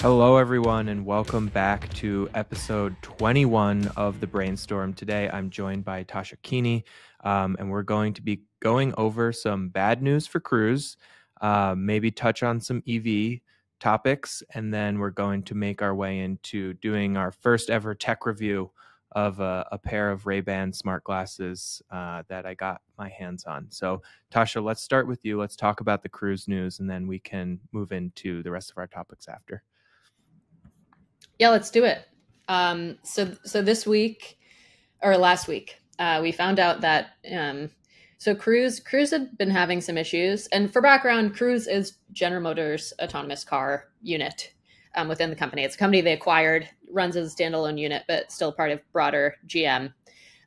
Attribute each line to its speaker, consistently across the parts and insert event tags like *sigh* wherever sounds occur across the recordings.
Speaker 1: Hello, everyone, and welcome back to episode 21 of the Brainstorm. Today, I'm joined by Tasha Keeney, um, and we're going to be going over some bad news for Cruise, uh, maybe touch on some EV topics, and then we're going to make our way into doing our first ever tech review of a, a pair of Ray-Ban smart glasses uh, that I got my hands on. So, Tasha, let's start with you. Let's talk about the Cruise news, and then we can move into the rest of our topics after.
Speaker 2: Yeah, let's do it. Um, so so this week or last week, uh, we found out that um, so Cruise Cruise had been having some issues, and for background, Cruise is General Motors' autonomous car unit um, within the company. It's a company they acquired, runs as a standalone unit, but still part of broader GM.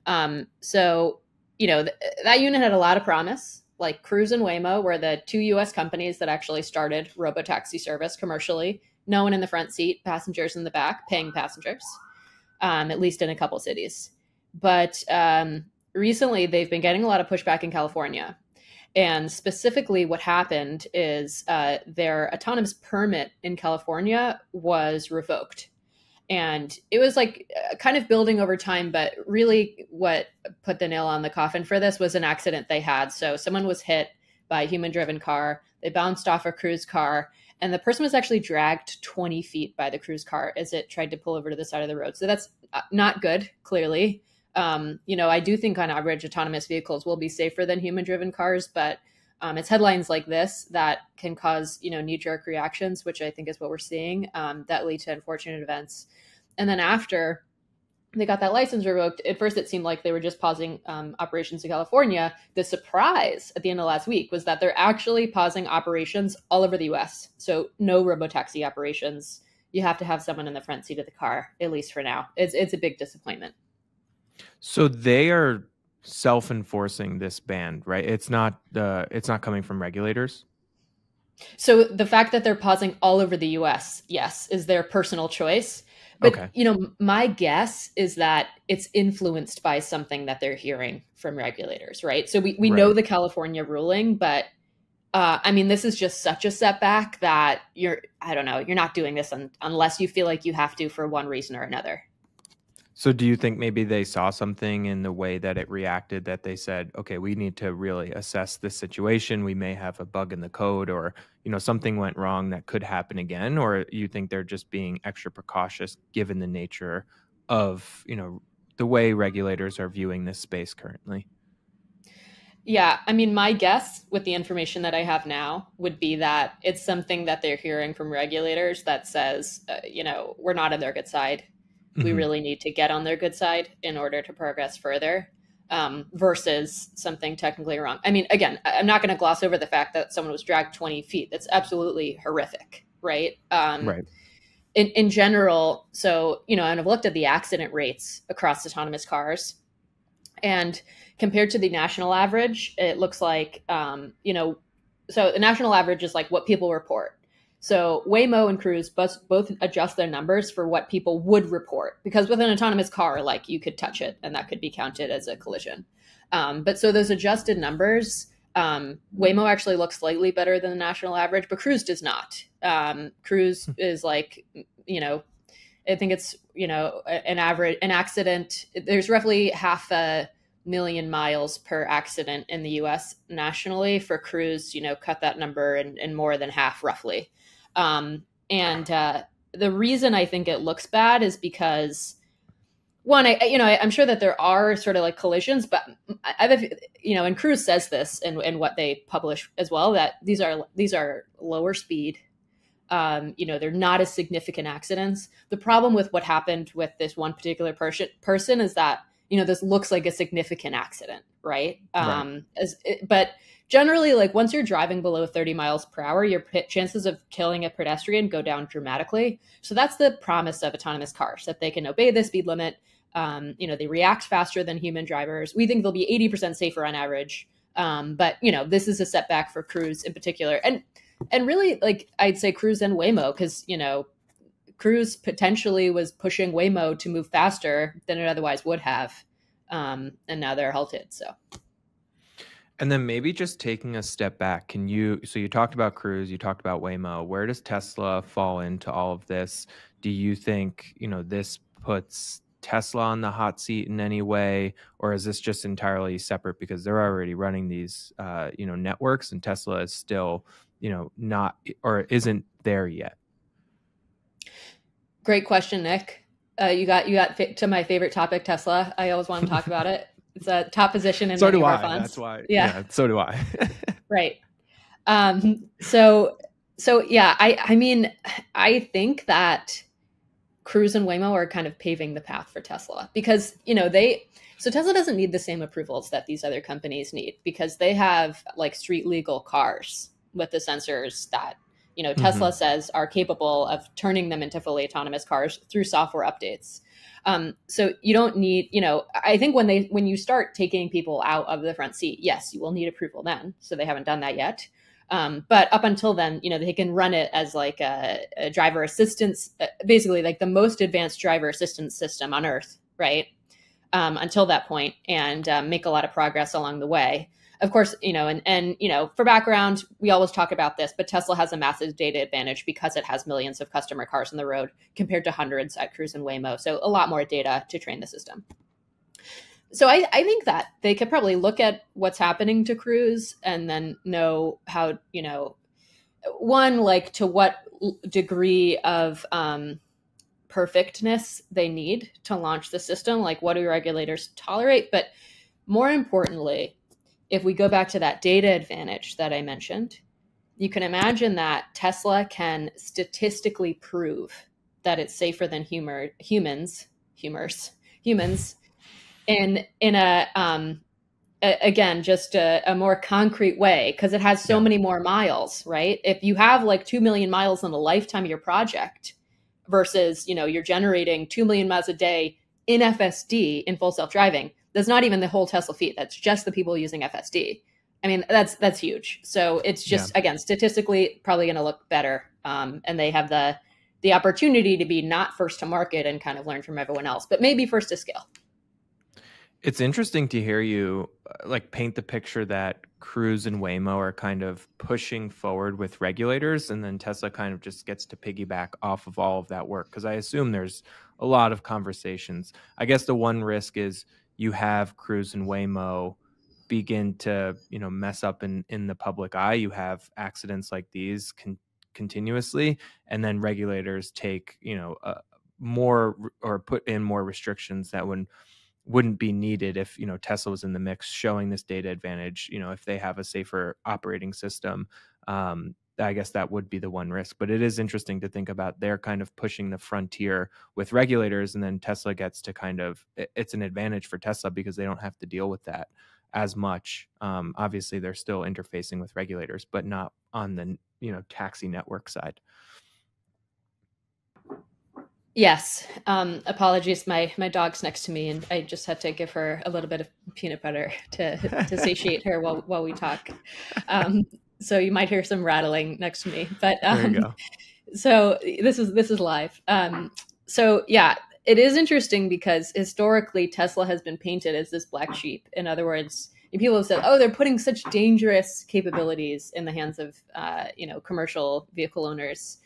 Speaker 2: Um, so you know th- that unit had a lot of promise. Like Cruise and Waymo were the two U.S. companies that actually started robotaxi service commercially no one in the front seat, passengers in the back, paying passengers, um, at least in a couple cities. But um, recently, they've been getting a lot of pushback in California. And specifically, what happened is uh, their autonomous permit in California was revoked. And it was like uh, kind of building over time, but really what put the nail on the coffin for this was an accident they had. So someone was hit by a human driven car. They bounced off a cruise car and the person was actually dragged 20 feet by the cruise car as it tried to pull over to the side of the road. So that's uh, not good, clearly. Um, you know, I do think on average autonomous vehicles will be safer than human driven cars, but um, it's headlines like this that can cause, you know, knee jerk reactions, which I think is what we're seeing um, that lead to unfortunate events. And then after, they got that license revoked. At first, it seemed like they were just pausing um, operations in California. The surprise at the end of last week was that they're actually pausing operations all over the US. So, no robotaxi operations. You have to have someone in the front seat of the car, at least for now. It's, it's a big disappointment.
Speaker 1: So, they are self enforcing this ban, right? It's not, uh, it's not coming from regulators.
Speaker 2: So, the fact that they're pausing all over the US, yes, is their personal choice but okay. you know, my guess is that it's influenced by something that they're hearing from regulators, right? So we, we right. know the California ruling, but uh, I mean, this is just such a setback that you're, I don't know, you're not doing this un- unless you feel like you have to for one reason or another.
Speaker 1: So do you think maybe they saw something in the way that it reacted that they said, okay, we need to really assess this situation. We may have a bug in the code or, you know, something went wrong that could happen again or you think they're just being extra precautious given the nature of, you know, the way regulators are viewing this space currently?
Speaker 2: Yeah, I mean, my guess with the information that I have now would be that it's something that they're hearing from regulators that says, uh, you know, we're not on their good side mm-hmm. we really need to get on their good side in order to progress further um, versus something technically wrong. I mean, again, I'm not going to gloss over the fact that someone was dragged 20 feet. That's absolutely horrific, right? Um,
Speaker 1: right.
Speaker 2: In, in general, so, you know, and I've looked at the accident rates across autonomous cars. And compared to the national average, it looks like, um, you know, so the national average is like what people report. So Waymo and Cruise both, both adjust their numbers for what people would report because with an autonomous car, like you could touch it and that could be counted as a collision. Um, but so those adjusted numbers, um, Waymo actually looks slightly better than the national average, but Cruise does not. Um, Cruise hmm. is like, you know, I think it's you know an average an accident. There's roughly half a million miles per accident in the U.S. nationally. For Cruise, you know, cut that number in more than half, roughly. Um, and uh, the reason I think it looks bad is because one, I you know I, am sure that there are sort of like collisions, but I've you know, and Cruise says this and and what they publish as well that these are these are lower speed. Um, you know, they're not as significant accidents. The problem with what happened with this one particular person person is that you know this looks like a significant accident, right? Um, right. As, but generally like once you're driving below 30 miles per hour your p- chances of killing a pedestrian go down dramatically so that's the promise of autonomous cars that they can obey the speed limit um, you know they react faster than human drivers we think they'll be 80% safer on average um, but you know this is a setback for cruise in particular and and really like i'd say cruise and waymo because you know cruise potentially was pushing waymo to move faster than it otherwise would have um, and now they're halted. So.
Speaker 1: And then maybe just taking a step back, can you? So you talked about Cruise, you talked about Waymo. Where does Tesla fall into all of this? Do you think you know this puts Tesla on the hot seat in any way, or is this just entirely separate because they're already running these uh, you know networks and Tesla is still you know not or isn't there yet?
Speaker 2: Great question, Nick. Uh, you got you got to my favorite topic, Tesla. I always want to talk about it. It's a top position in
Speaker 1: so do I.
Speaker 2: funds.
Speaker 1: That's why. Yeah. yeah so do I. *laughs*
Speaker 2: right. Um, so so yeah, I I mean, I think that Cruise and Waymo are kind of paving the path for Tesla because you know they so Tesla doesn't need the same approvals that these other companies need because they have like street legal cars with the sensors that you know Tesla mm-hmm. says are capable of turning them into fully autonomous cars through software updates. Um, so you don't need, you know, I think when they when you start taking people out of the front seat, yes, you will need approval then. So they haven't done that yet. Um, but up until then, you know, they can run it as like a, a driver assistance, uh, basically like the most advanced driver assistance system on Earth, right? Um, until that point, and um, make a lot of progress along the way of course, you know, and and you know, for background, we always talk about this, but Tesla has a massive data advantage because it has millions of customer cars on the road compared to hundreds at Cruise and Waymo. So a lot more data to train the system. So I, I think that they could probably look at what's happening to Cruise and then know how, you know, one, like to what degree of um, perfectness they need to launch the system. Like, what do regulators tolerate? But more importantly, if we go back to that data advantage that I mentioned, you can imagine that Tesla can statistically prove that it's safer than humor, humans, humors, humans, in in a um, a, again just a, a, more concrete way because it has so yeah. many more miles, right? If you have like two million miles in the lifetime of your project versus you know you're generating two million miles a day in FSD in full self driving, that's not even the whole Tesla fleet. That's just the people using FSD. I mean, that's that's huge. So it's just yeah. again statistically probably going to look better, um, and they have the the opportunity to be not first to market and kind of learn from everyone else, but maybe first to scale.
Speaker 1: It's interesting to hear you uh, like paint the picture that Cruise and Waymo are kind of pushing forward with regulators, and then Tesla kind of just gets to piggyback off of all of that work. Because I assume there's a lot of conversations. I guess the one risk is you have Cruise and Waymo begin to you know mess up in in the public eye. You have accidents like these con- continuously, and then regulators take you know uh, more or put in more restrictions that would wouldn't be needed if you know Tesla was in the mix, showing this data advantage. You know, if they have a safer operating system, um, I guess that would be the one risk. But it is interesting to think about they're kind of pushing the frontier with regulators, and then Tesla gets to kind of it's an advantage for Tesla because they don't have to deal with that as much. Um, obviously, they're still interfacing with regulators, but not on the you know taxi network side.
Speaker 2: Yes. Um, apologies. My my dog's next to me, and I just had to give her a little bit of peanut butter to to satiate her while while we talk. *laughs* Um, so you might hear some rattling next to me. But um, *laughs* so this is this is live. Um, so yeah, it is interesting because historically Tesla has been painted as this black sheep. In other words, people have said, "Oh, they're putting such dangerous capabilities in the hands of uh, you know commercial vehicle owners."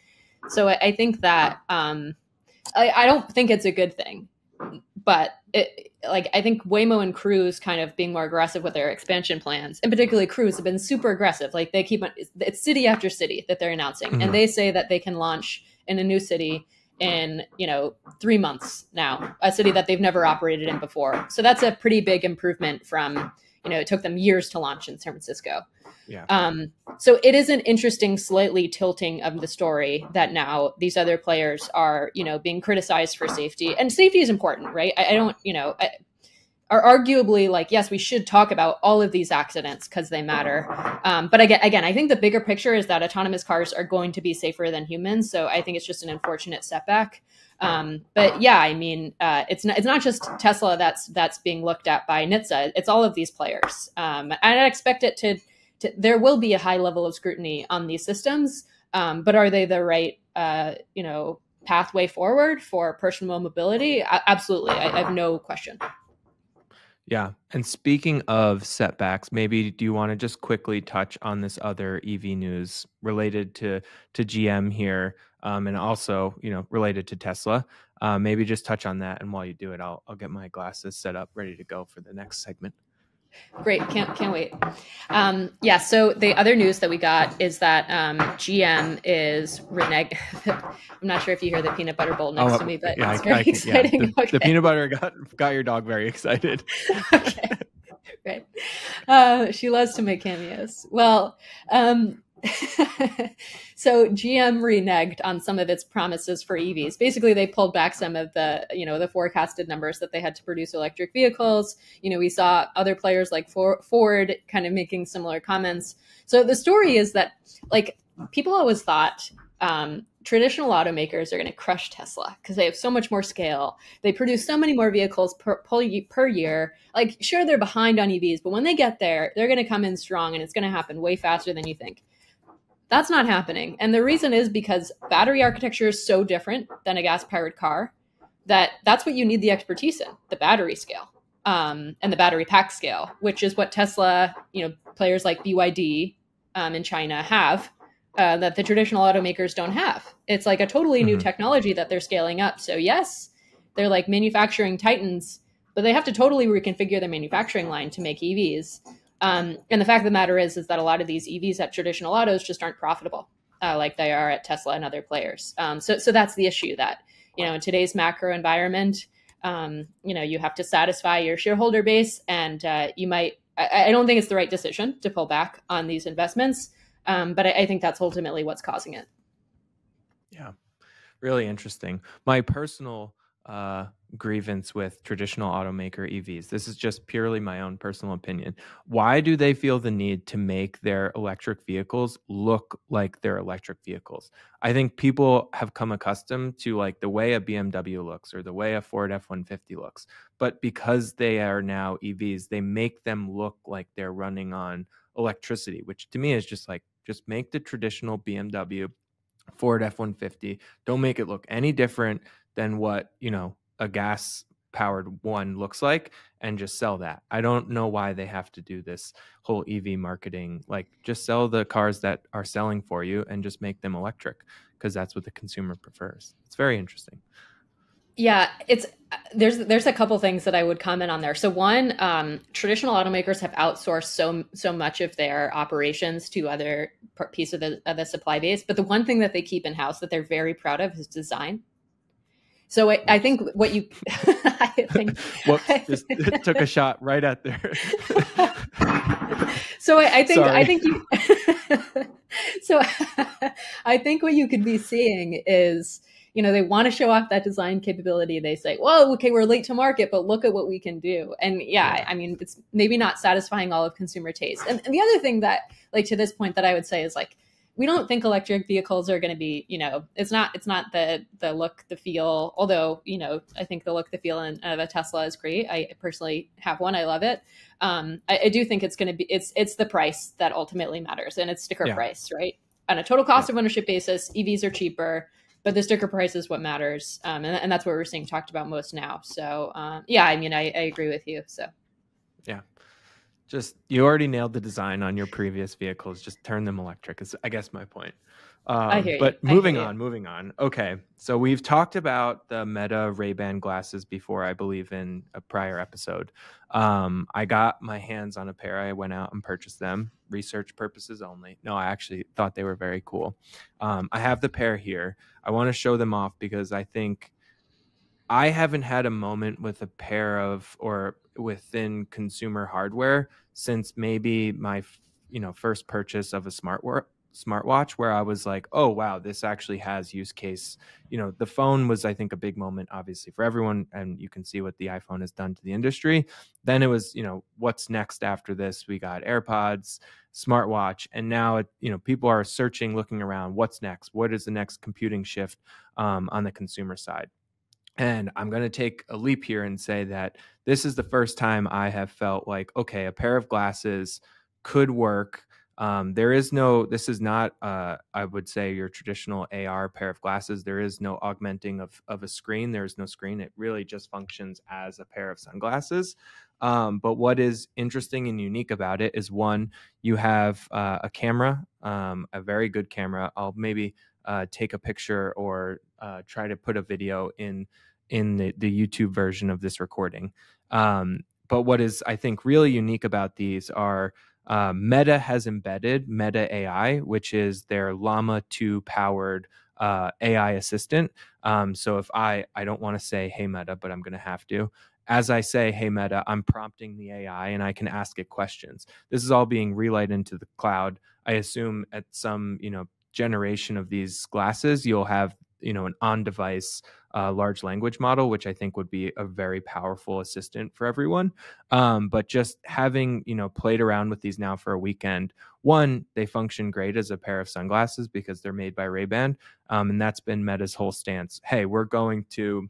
Speaker 2: So I, I think that um, I, I don't think it's a good thing but it, like I think Waymo and Cruise kind of being more aggressive with their expansion plans, and particularly Cruise have been super aggressive. Like they keep it's city after city that they're announcing, mm-hmm. and they say that they can launch in a new city in you know three months now, a city that they've never operated in before. So that's a pretty big improvement from you know it took them years to launch in San Francisco.
Speaker 1: Yeah.
Speaker 2: Um, so it is an interesting, slightly tilting of the story that now these other players are, you know, being criticized for safety, and safety is important, right? I, I don't, you know, I, are arguably like yes we should talk about all of these accidents because they matter um, but again again i think the bigger picture is that autonomous cars are going to be safer than humans so i think it's just an unfortunate setback um, but yeah i mean uh, it's not it's not just tesla that's that's being looked at by NHTSA it's all of these players um, and i expect it to to, there will be a high level of scrutiny on these systems, um, but are they the right, uh, you know, pathway forward for personal mobility? I, absolutely, I, I, have no question.
Speaker 1: Yeah. And speaking of setbacks, maybe do you want to just quickly touch on this other EV news related to to GM here, um, and also you know related to Tesla? Uh, maybe just touch on that, and while you do it, I'll I'll get my glasses set up, ready to go for the next segment.
Speaker 2: Great, can't can't wait. Um, yeah, so the other news that we got is that um, GM is reneg. *laughs* I'm not sure if you hear the peanut butter bowl next oh, to me, but yeah, it's very I, I, exciting.
Speaker 1: Yeah. The, *laughs* okay. the, peanut butter got got your dog very excited. *laughs*
Speaker 2: okay, right. Uh, she loves to make cameos. Well, um, *laughs* so GM reneged on some of its promises for EVs. Basically, they pulled back some of the, you know, the forecasted numbers that they had to produce electric vehicles. You know, we saw other players like Ford kind of making similar comments. So the story is that, like, people always thought um, traditional automakers are going to crush Tesla because they have so much more scale. They produce so many more vehicles per, per year. Like, sure, they're behind on EVs, but when they get there, they're going to come in strong and it's going to happen way faster than you think. That's not happening. And the reason is because battery architecture is so different than a gas powered car that that's what you need the expertise in the battery scale um, and the battery pack scale, which is what Tesla, you know, players like BYD um, in China have. Uh, that the traditional automakers don't have. It's like a totally new mm-hmm. technology that they're scaling up. So yes, they're like manufacturing titans, but they have to totally reconfigure their manufacturing line to make EVs. Um, and the fact of the matter is, is that a lot of these EVs at traditional autos just aren't profitable, uh, like they are at Tesla and other players. Um, so, so that's the issue that you know in today's macro environment, um, you know, you have to satisfy your shareholder base, and uh, you might. I, I, don't think it's the right decision to pull back on these investments, um, but I, I think that's ultimately what's causing it.
Speaker 1: Yeah, really interesting. My personal uh, grievance with traditional automaker EVs. This is just purely my own personal opinion. Why do they feel the need to make their electric vehicles look like they're electric vehicles? I think people have come accustomed to like the way a BMW looks or the way a Ford F150 looks. But because they are now EVs, they make them look like they're running on electricity, which to me is just like just make the traditional BMW Ford F150. Don't make it look any different than what you know a gas powered one looks like and just sell that. I don't know why they have to do this whole EV marketing. Like just sell the cars that are selling for you and just make them electric because that's what the consumer prefers. It's very interesting.
Speaker 2: Yeah, it's there's there's a couple things that I would comment on there. So one, um, traditional automakers have outsourced so so much of their operations to other piece of the of the supply base, but the one thing that they keep in house that they're very proud of is design. So I, I think what you, *laughs* I
Speaker 1: think, *laughs* Whoops, just *laughs* took a shot right at there.
Speaker 2: so I, I think, Sorry. I think you, so I think what you could be seeing is, you know, they want to show off that design capability. They say, "Well, okay, we're late to market, but look at what we can do." And yeah, I mean, it's maybe not satisfying all of consumer taste. And, and the other thing that, like, to this point, that I would say is like, we don't think electric vehicles are going to be you know it's not it's not the the look the feel although you know i think the look the feel of a tesla is great. I personally have one i love it. Um, I, I, do think it's going to be it's it's the price that ultimately matters and it's sticker yeah. price right? On a total cost yeah. of ownership basis evs are cheaper but the sticker price is what matters um, and, and that's what we're seeing talked about most now. So um, yeah i mean I, I agree with you so.
Speaker 1: Yeah just you already nailed the design on your previous vehicles. Just turn them electric. Is I guess my point.
Speaker 2: Um, I hear
Speaker 1: but moving on, you. moving on. Okay, so we've talked about the Meta Ray Ban glasses before, I believe, in a prior episode. Um, I got my hands on a pair. I went out and purchased them, research purposes only. No, I actually thought they were very cool. Um, I have the pair here. I want to show them off because I think I haven't had a moment with a pair of or within consumer hardware since maybe my you know first purchase of a smart smartwatch where I was like, oh wow, this actually has use case. You know, the phone was I think a big moment obviously for everyone and you can see what the iPhone has done to the industry. Then it was, you know, what's next after this? We got AirPods, smartwatch and now it, you know people are searching looking around what's next what is the next computing shift um, on the consumer side and I'm going to take a leap here and say that this is the first time I have felt like, okay, a pair of glasses could work. Um, there is no, this is not, uh, I would say, your traditional AR pair of glasses. There is no augmenting of, of a screen. There is no screen. It really just functions as a pair of sunglasses. Um, but what is interesting and unique about it is one, you have uh, a camera, um, a very good camera. I'll maybe uh, take a picture or uh, try to put a video in in the, the YouTube version of this recording. Um, but what is I think really unique about these are uh, Meta has embedded Meta AI, which is their Llama 2 powered uh, AI assistant. Um, so if I I don't want to say Hey Meta, but I'm going to have to. As I say Hey Meta, I'm prompting the AI and I can ask it questions. This is all being relayed into the cloud. I assume at some you know generation of these glasses, you'll have you know an on-device uh, large language model, which I think would be a very powerful assistant for everyone. Um, but just having you know played around with these now for a weekend, one they function great as a pair of sunglasses because they're made by Ray Ban, um, and that's been Meta's whole stance. Hey, we're going to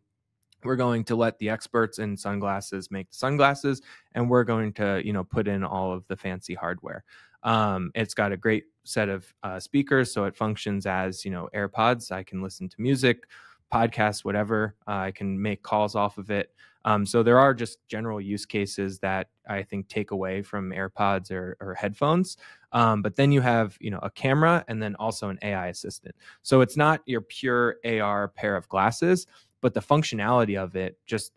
Speaker 1: we're going to let the experts in sunglasses make the sunglasses and we're going to you know put in all of the fancy hardware um, it's got a great set of uh, speakers so it functions as you know airpods i can listen to music podcasts, whatever. Uh, I can make calls off of it. Um, so there are just general use cases that I think take away from AirPods or, or headphones. Um, but then you have, you know, a camera and then also an AI assistant. So it's not your pure AR pair of glasses, but the functionality of it just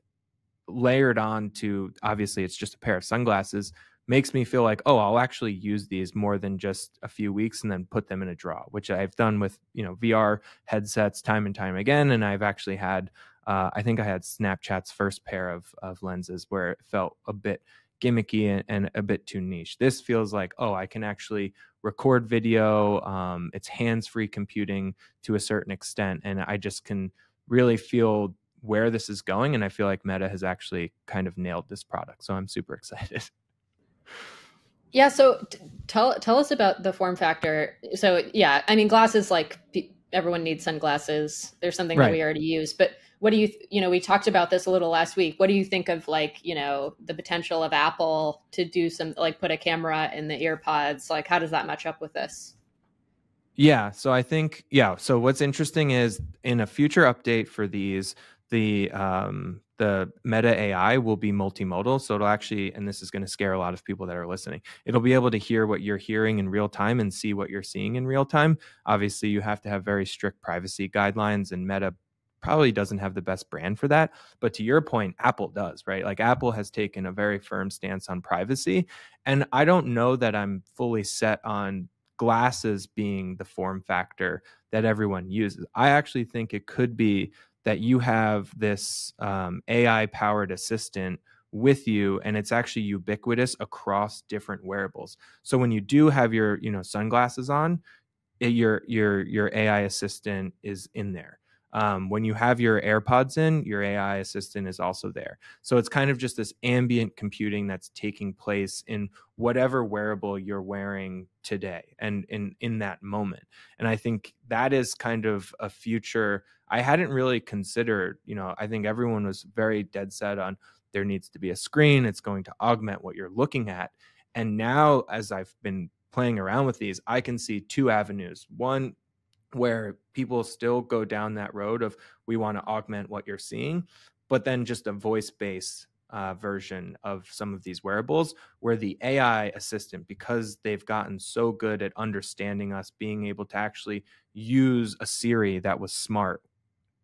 Speaker 1: layered on to obviously it's just a pair of sunglasses makes me feel like oh i'll actually use these more than just a few weeks and then put them in a draw which i've done with you know vr headsets time and time again and i've actually had uh, i think i had snapchat's first pair of, of lenses where it felt a bit gimmicky and, and, a bit too niche. This feels like oh i can actually record video um, it's hands-free computing to a certain extent and i just can really feel where this is going and i feel like meta has actually kind of nailed this product so i'm super *laughs* excited
Speaker 2: yeah. So t- tell tell us about the form factor. So yeah, I mean, glasses like everyone needs sunglasses. There's something right. that we already use, but what do you you know we talked about this a little last week. What do you think of like you know the potential of Apple to do some like put a camera in the earpods? Like how does that match up with this?
Speaker 1: Yeah, so I think yeah. So what's interesting is in a future update for these, the um, the meta AI will be multimodal. So it'll actually, and this is going to scare a lot of people that are listening, it'll be able to hear what you're hearing in real time and see what you're seeing in real time. Obviously, you have to have very strict privacy guidelines, and Meta probably doesn't have the best brand for that. But to your point, Apple does, right? Like Apple has taken a very firm stance on privacy. And I don't know that I'm fully set on glasses being the form factor that everyone uses. I actually think it could be that you have this um, AI powered assistant with you and it's actually ubiquitous across different wearables. So when you do have your, you know, sunglasses on, it, your your your AI assistant is in there. Um, when you have your AirPods in, your AI assistant is also there. So it's kind of just this ambient computing that's taking place in whatever wearable you're wearing today and in in that moment. And I think that is kind of a future I hadn't really considered, you know, I think everyone was very dead set on there needs to be a screen, it's going to augment what you're looking at. And now as I've been playing around with these, I can see two avenues. One where people still go down that road of we want to augment what you're seeing, but then just a voice based uh, version of some of these wearables where the AI assistant, because they've gotten so good at understanding us, being able to actually use a Siri that was smart.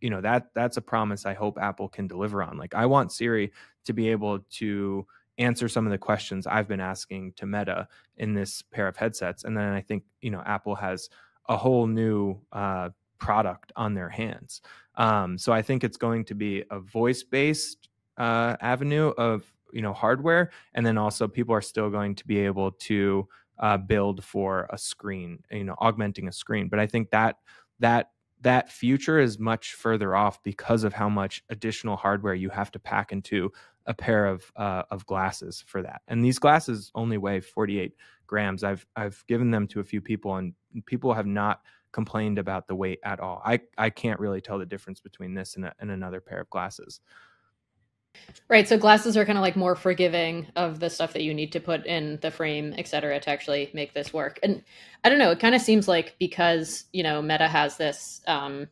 Speaker 1: You know, that that's a promise I hope Apple can deliver on. Like I want Siri to be able to answer some of the questions I've been asking to Meta in this pair of headsets. And then I think, you know, Apple has a whole new uh, product on their hands. Um, so I think it's going to be a voice based uh, avenue of you know hardware, and then also people are still going to be able to uh, build for a screen, you know, augmenting a screen. But I think that that that future is much further off because of how much additional hardware you have to pack into a pair of uh, of glasses for that. And these glasses only weigh 48 grams. I've I've given them to a few people, and people have not complained about the weight at all. I I can't really tell the difference between this and, a, and another pair of glasses.
Speaker 2: Right. So glasses are kind of like more forgiving of the stuff that you need to put in the frame, et cetera, to actually make this work. And I don't know, it kind of seems like because, you know, Meta has this um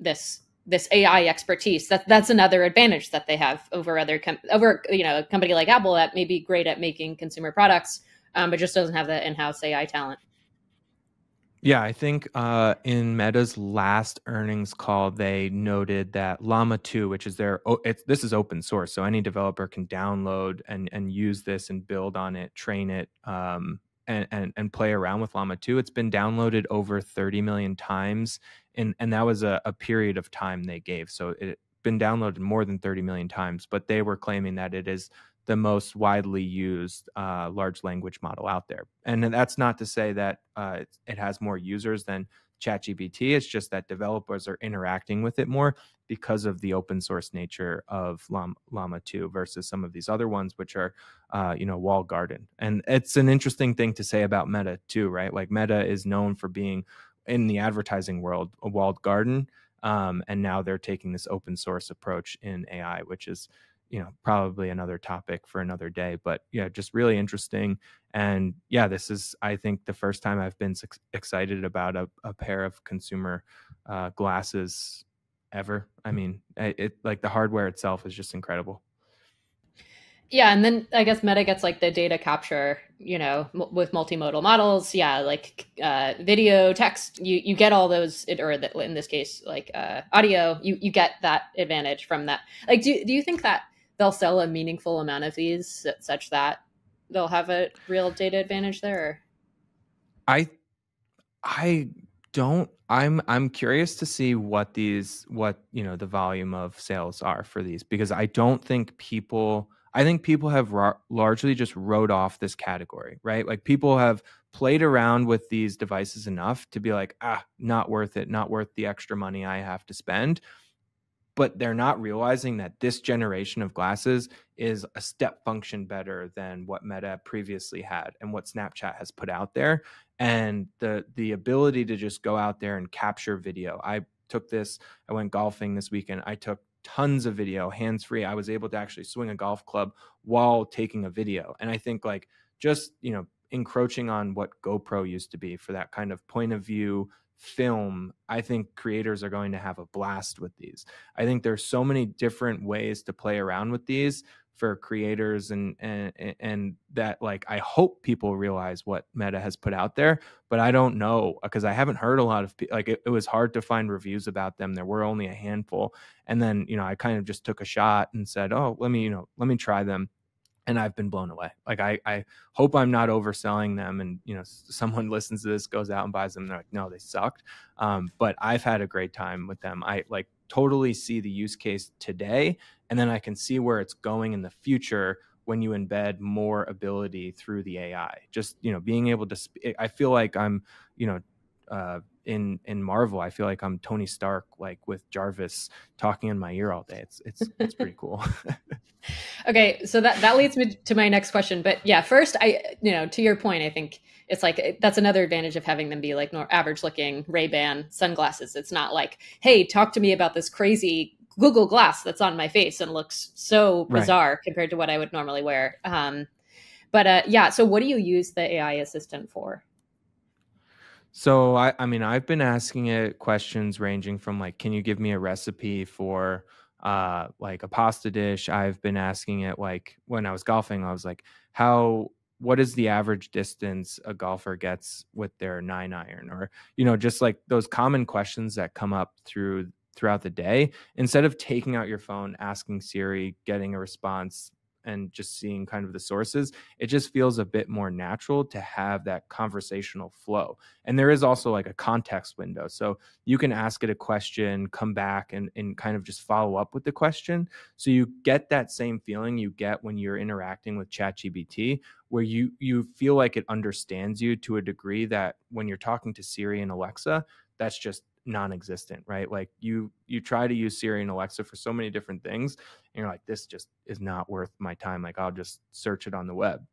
Speaker 2: this this AI expertise. That that's another advantage that they have over other com- over you know a company like Apple that may be great at making consumer products, um, but just doesn't have that in-house AI talent.
Speaker 1: Yeah, I think uh, in Meta's last earnings call, they noted that Llama 2, which is their, this is open source, so any developer can download and, and use this and build on it, train it, um, and, and, and play around with Llama 2. It's been downloaded over 30 million times, and, and that was a, a period of time they gave. So it been downloaded more than 30 million times, but they were claiming that it is the most widely used uh, large language model out there. And that's not to say that uh, it has more users than ChatGPT. It's just that developers are interacting with it more because of the open source nature of Llama, 2 versus some of these other ones, which are, uh, you know, walled garden. And it's an interesting thing to say about Meta too, right? Like Meta is known for being in the advertising world a walled garden. Um, and now they're taking this open source approach in AI, which is you know probably another topic for another day but yeah just really interesting and yeah this is i think the first time i've been excited about a, a pair of consumer uh, glasses ever. I mean it, like the hardware itself is just incredible.
Speaker 2: Yeah and then i guess meta gets like the data capture you know m- with multimodal models yeah like uh, video text you you get all those or in this case like uh, audio you you get that advantage from that. Like do, do you think that they'll sell a meaningful amount of these such that they'll have a real data advantage there?
Speaker 1: I I don't I'm I'm curious to see what these what you know the volume of sales are for these because I don't think people I think people have largely just wrote off this category, right? Like people have played around with these devices enough to be like, ah, not worth it, not worth the extra money I have to spend but they're not realizing that this generation of glasses is a step function better than what Meta previously had and what Snapchat has put out there and the the ability to just go out there and capture video. I took this I went golfing this weekend. I took tons of video hands free. I was able to actually swing a golf club while taking a video. And I think like just, you know, encroaching on what GoPro used to be for that kind of point of view film, I think creators are going to have a blast with these. I think there's so many different ways to play around with these for creators and and and that like I hope people realize what Meta has put out there, but I don't know because I haven't heard a lot of like it, it was hard to find reviews about them. There were only a handful, and then you know I kind of just took a shot and said, oh, let me you know let me try them and I've been blown away. Like I, I hope I'm not overselling them, and you know, someone *laughs* listens to this, goes out and buys them. they're like, no, they sucked. Um, but I've had a great time with them. I like totally see the use case today, and then I can see where it's going in the future when you embed more ability through the AI. Just you know, being able to. Sp- I feel like I'm, you know. Uh, in in Marvel, I feel like I'm Tony Stark, like with Jarvis talking in my ear all day. It's it's it's pretty cool. *laughs*
Speaker 2: okay, so that that leads me to my next question. But yeah, first, I you know to your point, I think it's like that's another advantage of having them be like more average looking Ray Ban sunglasses. It's not like, hey, talk to me about this crazy Google Glass that's on my face and looks so bizarre right. compared to what I would normally wear. Um, but uh, yeah, so what do you use the AI assistant for?
Speaker 1: So I, I mean, I've been asking it questions ranging from like, can you give me a recipe for uh like a pasta dish? I've been asking it like when I was golfing, I was like, how what is the average distance a golfer gets with their nine iron or you know just like those common questions that come up through throughout the day instead of taking out your phone asking siri getting a response and just seeing kind of the sources, it just feels a bit more natural to have that conversational flow. And there is also like a context window. So you can ask it a question, come back and, and kind of just follow up with the question. So you get that same feeling you get when you're interacting with ChatGPT, where you you feel like it understands you to a degree that when you're talking to Siri and Alexa, that's just non-existent right like you you try to use siri and alexa for so many different things and you're like this just is not worth my time like i'll just search it on the web.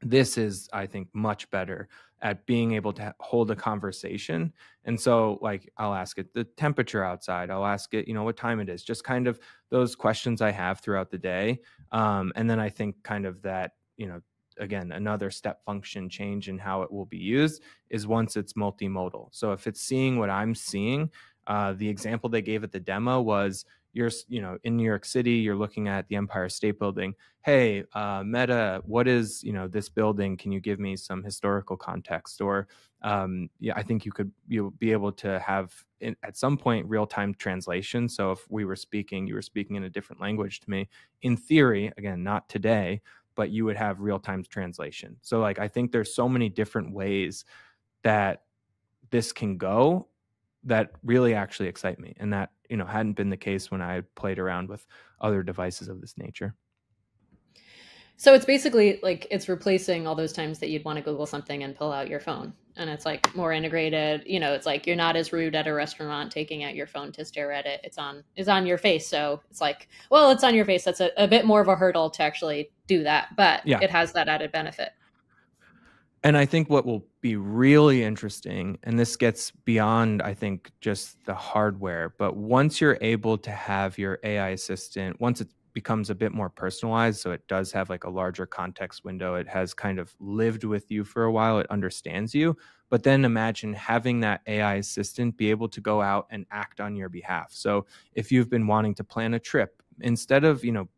Speaker 1: This is i think much better at being able to hold a conversation and so like i'll ask it the temperature outside i'll ask it you know what time it is just kind of those questions i have throughout the day um, and then i think kind of that you know again another step function change in how it will be used is once it's multimodal. So if it's seeing what i'm seeing Uh, the example they gave at the demo was you're you know in New York City, you're looking at the Empire State Building. Hey, uh, Meta, what is you know this building? Can you give me some historical context? Or um, yeah, I think you could you'll be able to have in, at some point real time translation. So if we were speaking, you were speaking in a different language to me. In theory, again, not today, but you would have real time translation. So like I think there's so many different ways that this can go that really actually excite me and that you know hadn't been the case when i played around with other devices of this nature
Speaker 2: so it's basically like it's replacing all those times that you'd want to google something and pull out your phone and it's like more integrated you know it's like you're not as rude at a restaurant taking out your phone to stare at it it's on is on your face so it's like well it's on your face that's a, a bit more of a hurdle to actually do that but yeah. it has that added benefit
Speaker 1: and I think what will be really interesting, and this gets beyond, I think, just the hardware, but once you're able to have your AI assistant, once it becomes a bit more personalized, so it does have like a larger context window, it has kind of lived with you for a while, it understands you. But then imagine having that AI assistant be able to go out and act on your behalf. So if you've been wanting to plan a trip, instead of, you know,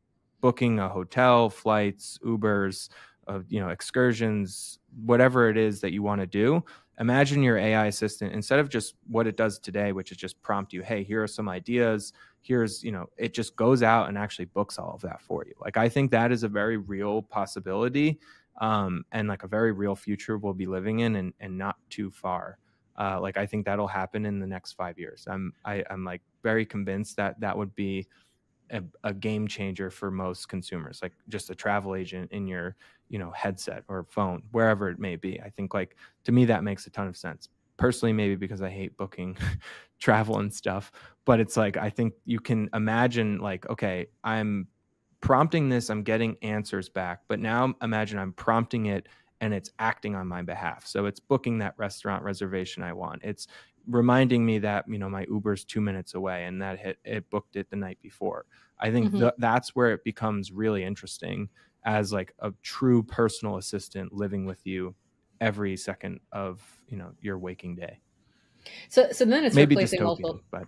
Speaker 1: booking a hotel, flights, Ubers, of you know excursions whatever it is that you want to do imagine your ai assistant instead of just what it does today which is just prompt you hey here are some ideas. Here's you know it just goes out and actually books all of that for you. Like i think that is a very real possibility um, and like a very real future we'll be living in and, and not too far. Uh, like i think that'll happen in the next five years. I'm I, i'm like very convinced that that would be a, a, game changer for most consumers like just a travel agent in your you know headset or phone wherever it may be. I think like to me that makes a ton of sense. Personally maybe because i hate booking *laughs* travel and stuff but it's like i think you can imagine like okay i'm prompting this i'm getting answers back but now imagine i'm prompting it and it's acting on my behalf. So it's booking that restaurant reservation i want. It's reminding me that you know my uber's two minutes away and that it, it booked it the night before. I think mm-hmm. th- that's where it becomes really interesting as like a true personal assistant living with you every second of you know your waking day.
Speaker 2: So so then it's maybe replacing multiple
Speaker 1: but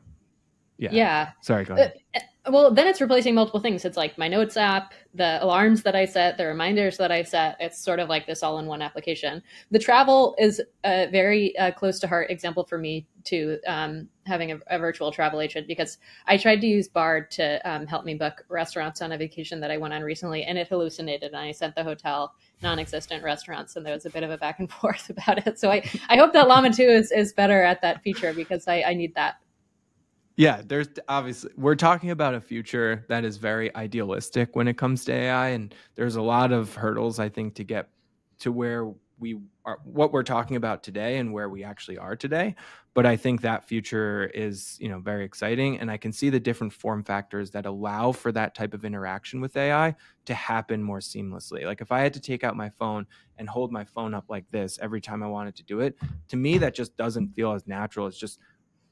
Speaker 1: yeah.
Speaker 2: Yeah.
Speaker 1: Sorry go ahead. uh,
Speaker 2: well then it's replacing multiple things. It's like my notes app the alarms that i set the reminders that i set. It's sort of like this all in one application. The travel is a very uh, close to heart example for me to um, having a, a, virtual travel agent because i tried to use bard to um, help me book restaurants on a vacation that i went on recently and it hallucinated and i sent the hotel non-existent restaurants and there was a bit of a back and *laughs* forth about it. So i, I hope that llama 2 is, is better at that feature because I, I need that
Speaker 1: yeah, there's obviously we're talking about a future that is very idealistic when it comes to AI, and there's a lot of hurdles I think to get to where we are, what we're talking about today, and where we actually are today. But I think that future is you know very exciting, and I can see the different form factors that allow for that type of interaction with AI to happen more seamlessly. Like if I had to take out my phone and hold my phone up like this every time I wanted to do it, to me that just doesn't feel as natural. It's just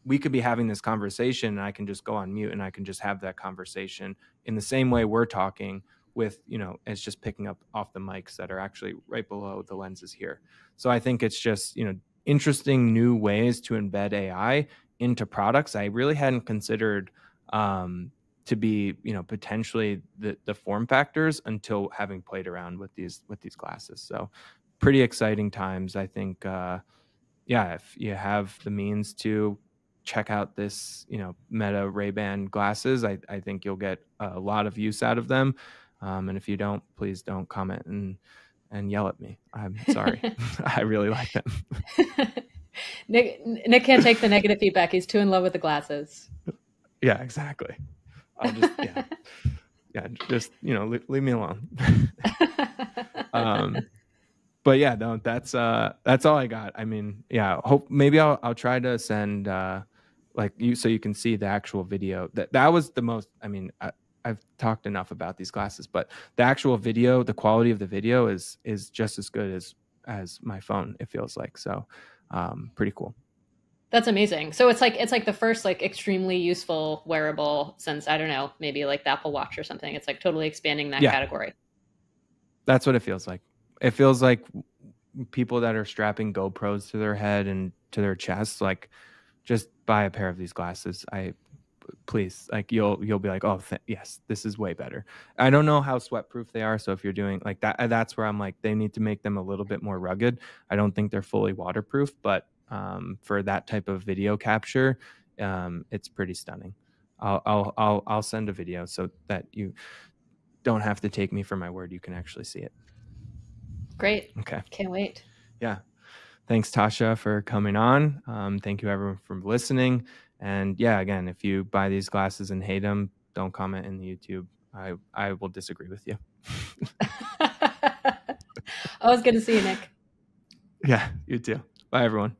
Speaker 1: we could be having this conversation and I can just go on mute and I can just have that conversation in the same way we're talking with, you know, it's just picking up off the mics that are actually right below the lenses here. So I think it's just, you know, interesting new ways to embed AI into products. I really hadn't considered um, to be, you know, potentially the, the form factors until having played around with these with these glasses. So pretty exciting times. I think uh, yeah, if you have the means to check out this, you know, Meta Ray Ban glasses. I, I think you'll get a lot of use out of them. Um, and if you don't, please don't comment and and yell at me. I'm sorry. *laughs* *laughs* I really like them. *laughs*
Speaker 2: Nick Nick can't take the negative feedback. He's too in love with the glasses.
Speaker 1: Yeah, exactly. I'll just yeah. yeah, just you know, leave, leave me alone. um, but yeah, no, that's uh, that's all I got. I mean, yeah, hope maybe I'll I'll try to send uh, like you so you can see the actual video. That that was the most i mean I, i've talked enough about these glasses but the actual video the quality of the video is is just as good as as my phone it feels like. So um pretty cool.
Speaker 2: That's amazing. So it's like it's like the first like extremely useful wearable since i don't know maybe like the apple watch or something. It's like totally expanding that yeah. category.
Speaker 1: That's what it feels like. It feels like people that are strapping gopros to their head and to their chest like just buy a pair of these glasses. I please like you'll you'll be like oh th- yes this is way better. I don't know how sweat proof they are so if you're doing like that that's where i'm like they need to make them a little bit more rugged. I don't think they're fully waterproof but um, for that type of video capture um, it's pretty stunning. I'll, I'll i'll i'll send a video so that you don't have to take me for my word you can actually see it.
Speaker 2: Great.
Speaker 1: Okay.
Speaker 2: Can't wait.
Speaker 1: Yeah thanks tasha for coming on um, thank you everyone for listening and yeah, again, if you buy these glasses and hate them, don't comment in the YouTube. I I will disagree with you. *laughs*
Speaker 2: I was good to see you, Nick. *laughs*
Speaker 1: Yeah, you too. Bye, everyone.